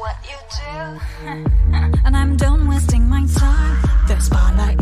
what you do. and I'm done wasting my time. The spotlight